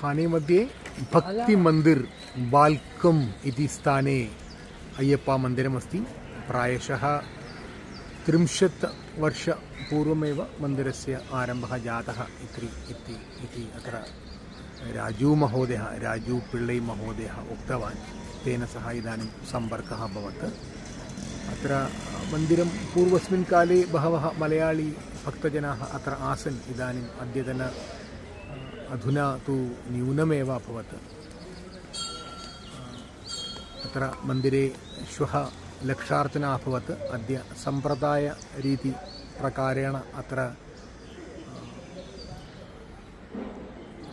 ठाणे मध्ये भक्तिमन्दिर् बाल्कम् इति स्थाने अय्यप्पामन्दिरमस्ति प्रायशः त्रिंशत् वर्षपूर्वमेव मन्दिरस्य आरम्भः जातः इति इति इति अत्र राजू महोदयः, राजू पिळ्ळै महोदयः उक्तवान्। तेन सह इदानीं सम्पर्कः अभवत्। अत्र मन्दिरं पूर्वस्मिन् काले बहवः मलयाळी भक्तजनाः अत्र आसन्। इदानीम् अद्यतन अधुना तु न्यूनमेव अभवत्। अत्र मन्दिरे श्वः लक्षार्चना अभवत्। अद्य सम्प्रदायरीतिप्रकारेण अत्र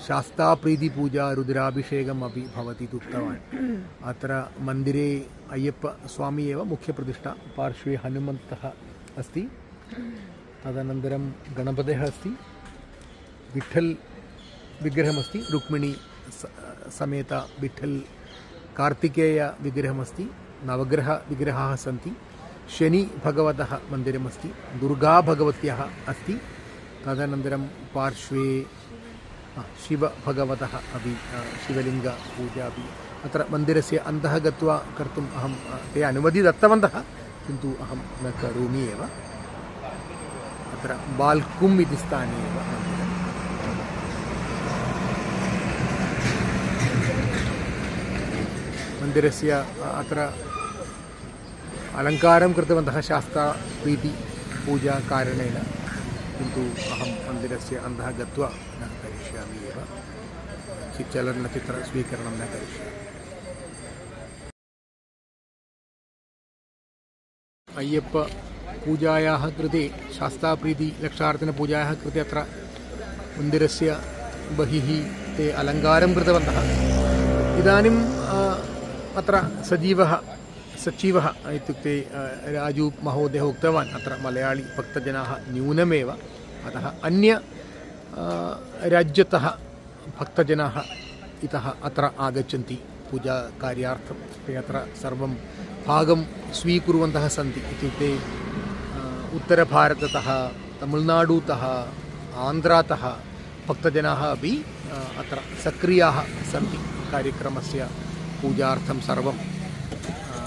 शास्ताप्रीतिपूजा रुद्राभिषेकम् अपि भवति इति उक्तवान्। अत्र मन्दिरे अय्यप्पस्वामी एव मुख्यप्रतिष्ठा, पार्श्वे हनुमन्तः अस्ति। तदनन्तरं गणपतिः अस्ति। विठ्ठल् विग्रहमस्ति। रुक्मिणी समेत, विठ्ठल् कार्तिकेयविग्रहमस्ति नवग्रहविग्रहाः सन्ति। शनिभगवतः मन्दिरमस्ति। दुर्गाभगवत्याः अस्ति। तदनन्तरं पार्श्वे शिवभगवतः अपि शिवलिङ्गपूजा अपि। अत्र मन्दिरस्य अन्तः गत्वा कर्तुम् अहं ते अनुमति दत्तवन्तः, किन्तु अहं न करोमि एव। अत्र बाल्कुम् इति स्थाने एव मन्दिरम्। मन्दिरस्य अत्र अलङ्कारं कृतवन्तः शास्त्राप्रीति पूजाकारणेन किन्तु अहं मन्दिरस्य अन्तः गत्वा न करिष्यामि एव चलनचित्रस्वीकरणं न करिष्यामि अय्यप्पपूजायाः कृते शास्ताप्रीति लक्षार्चनपूजायाः कृते अत्र मन्दिरस्य बहिः ते अलङ्कारं कृतवन्तः अत्र सजीवः, सचिवः इत्युक्ते राजू महोदयः उक्तवान्, अत्र मलयाळी भक्तजनाः न्यूनमेव। अतः अन्य राज्यतः भक्तजनाः इतः अत्र आगच्छन्ति। पूजाकार्यार्थं ते अत्र सर्वं भागं स्वीकुर्वन्तः सन्ति। इत्युक्ते उत्तरभारततः, तमिळ्नाडुतः, आन्ध्रातः भक्तजनाः अपि अत्र सक्रियाः सन्ति। कार्यक्रमस्य पूजार्थं सर्वं अ,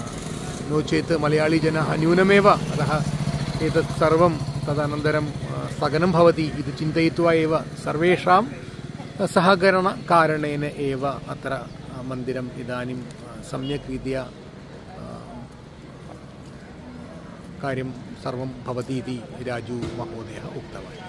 नो चेत् मलयाळीजनाः न्यूनमेव अतः एतत् सर्वं तदनन्तरं अ, स्थगनं भवति इति चिन्तयित्वा एव सर्वेषां सहकरणकारणेन एव अत्र अ, मन्दिरम् इदानीं अ, सम्यक् रीत्या अ, कार्यं सर्वं भवति इति राजू महोदयः उक्तवान्